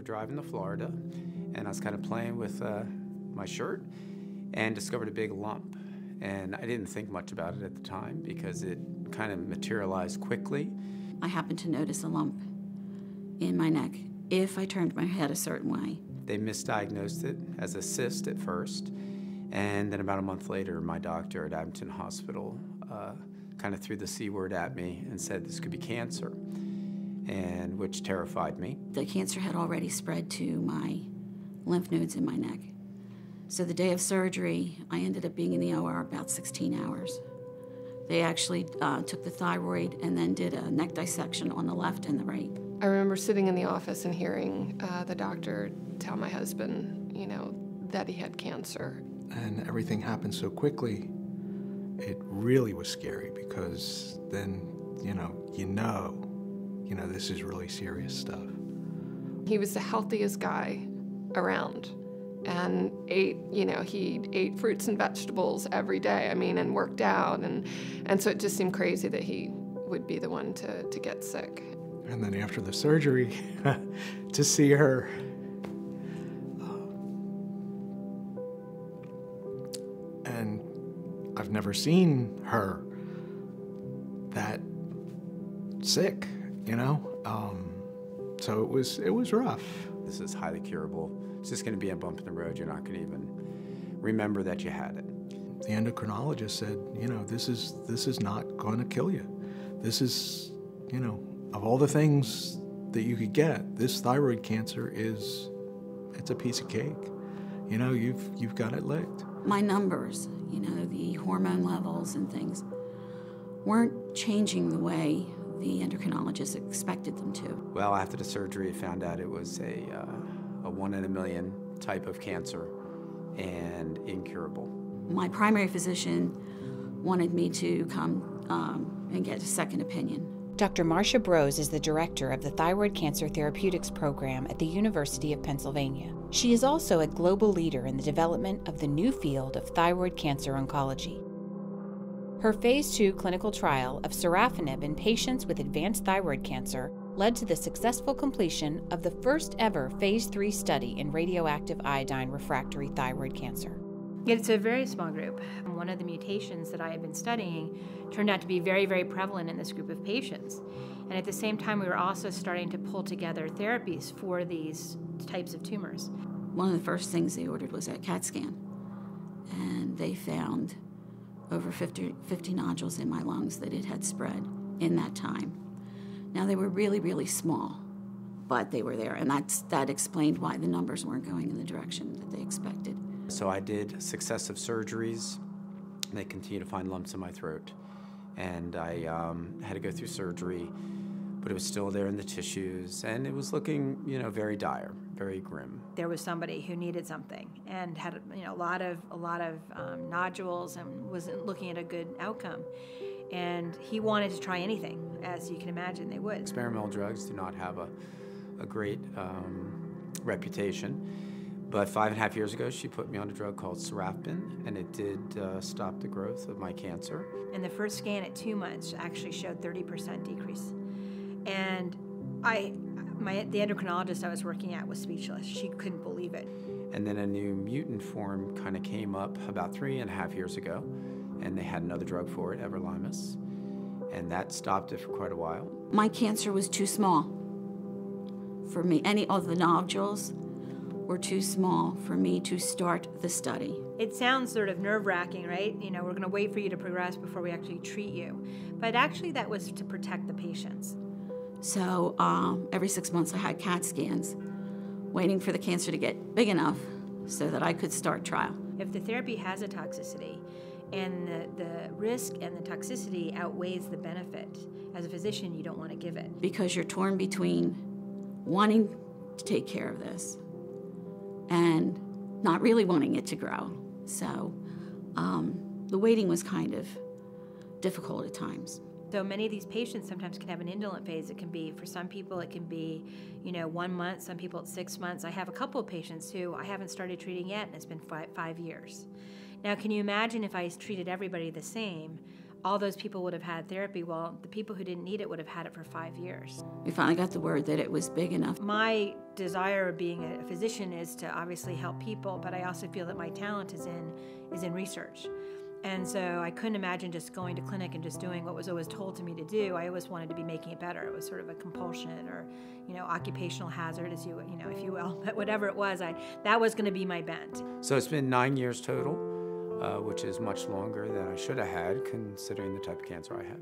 driving to Florida, and I was kind of playing with uh, my shirt and discovered a big lump. And I didn't think much about it at the time because it kind of materialized quickly. I happened to notice a lump in my neck if I turned my head a certain way. They misdiagnosed it as a cyst at first, and then about a month later, my doctor at Abington Hospital uh, kind of threw the C word at me and said this could be cancer, and which terrified me. The cancer had already spread to my lymph nodes in my neck. So the day of surgery, I ended up being in the OR about 16 hours. They actually uh, took the thyroid and then did a neck dissection on the left and the right. I remember sitting in the office and hearing uh, the doctor tell my husband, you know, that he had cancer. And everything happened so quickly, it really was scary because then, you know, you know, you know, this is really serious stuff. He was the healthiest guy around and ate, you know, he ate fruits and vegetables every day, I mean, and worked out. And, and so it just seemed crazy that he would be the one to, to get sick. And then after the surgery, to see her and I've never seen her that sick, you know. Um, so it was it was rough. This is highly curable. It's just going to be a bump in the road. You're not going to even remember that you had it. The endocrinologist said, you know, this is this is not going to kill you. This is, you know, of all the things that you could get, this thyroid cancer is it's a piece of cake. You know, you've you've got it licked. My numbers, you know, the hormone levels and things weren't changing the way the endocrinologist expected them to. Well, after the surgery, I found out it was a, uh, a one in a million type of cancer and incurable. My primary physician wanted me to come um, and get a second opinion. Dr. Marcia Brose is the director of the Thyroid Cancer Therapeutics Program at the University of Pennsylvania. She is also a global leader in the development of the new field of thyroid cancer oncology. Her phase 2 clinical trial of sorafenib in patients with advanced thyroid cancer led to the successful completion of the first ever phase 3 study in radioactive iodine refractory thyroid cancer. It's a very small group. One of the mutations that I had been studying turned out to be very, very prevalent in this group of patients. And at the same time, we were also starting to pull together therapies for these types of tumors. One of the first things they ordered was a CAT scan, and they found over 50, 50 nodules in my lungs that it had spread in that time. Now, they were really, really small, but they were there, and that's, that explained why the numbers weren't going in the direction that they expected. So I did successive surgeries. They continued to find lumps in my throat. And I um, had to go through surgery, but it was still there in the tissues, and it was looking, you know, very dire, very grim. There was somebody who needed something and had, you know, a lot of a lot of um, nodules and wasn't looking at a good outcome. And he wanted to try anything, as you can imagine they would. Experimental drugs do not have a, a great um, reputation. But five and a half years ago, she put me on a drug called sorafenib, and it did uh, stop the growth of my cancer. And the first scan at two months actually showed 30% decrease. And I, my, the endocrinologist I was working at was speechless. She couldn't believe it. And then a new mutant form kind of came up about three and a half years ago, and they had another drug for it, everolimus, and that stopped it for quite a while. My cancer was too small for me. Any of the nodules were too small for me to start the study. It sounds sort of nerve wracking, right? You know, we're going to wait for you to progress before we actually treat you. But actually, that was to protect the patients. So um, every six months, I had CAT scans, waiting for the cancer to get big enough so that I could start trial. If the therapy has a toxicity, and the, the risk and the toxicity outweighs the benefit, as a physician, you don't want to give it. Because you're torn between wanting to take care of this and not really wanting it to grow. So um, the waiting was kind of difficult at times. So many of these patients sometimes can have an indolent phase. It can be, for some people, it can be, you know, one month, some people it's six months. I have a couple of patients who I haven't started treating yet, and it's been five, five years. Now, can you imagine if I treated everybody the same? all those people would have had therapy. Well, the people who didn't need it would have had it for five years. We finally got the word that it was big enough. My desire of being a physician is to obviously help people, but I also feel that my talent is in is in research. And so I couldn't imagine just going to clinic and just doing what was always told to me to do. I always wanted to be making it better. It was sort of a compulsion or, you know, occupational hazard, as you you know, if you will. But whatever it was, I that was going to be my bent. So it's been nine years total, uh, which is much longer than I should have had, considering the type of cancer I had.